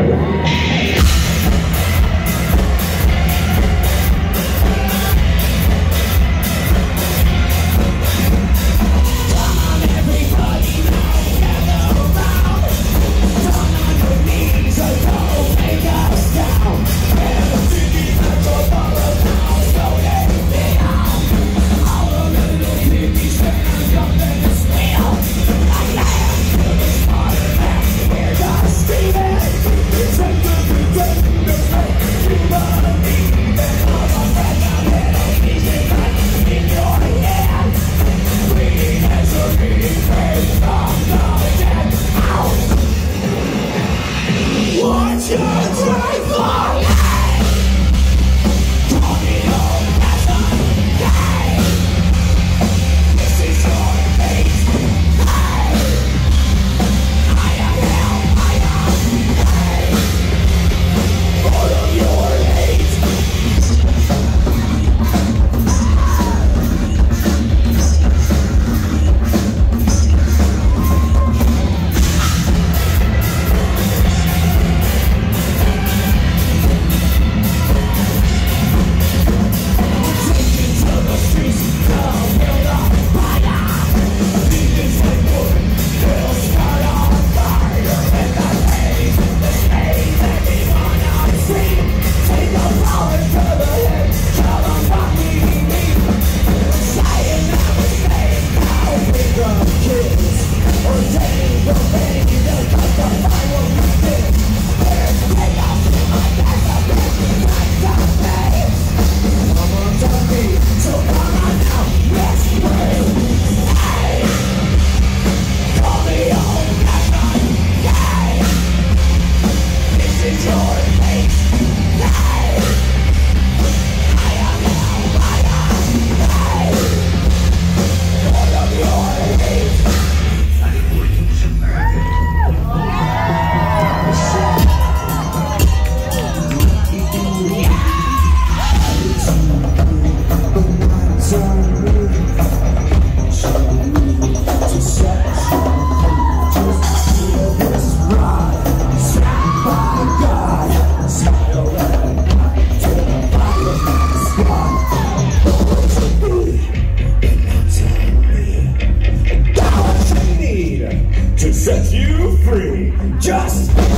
Watch your just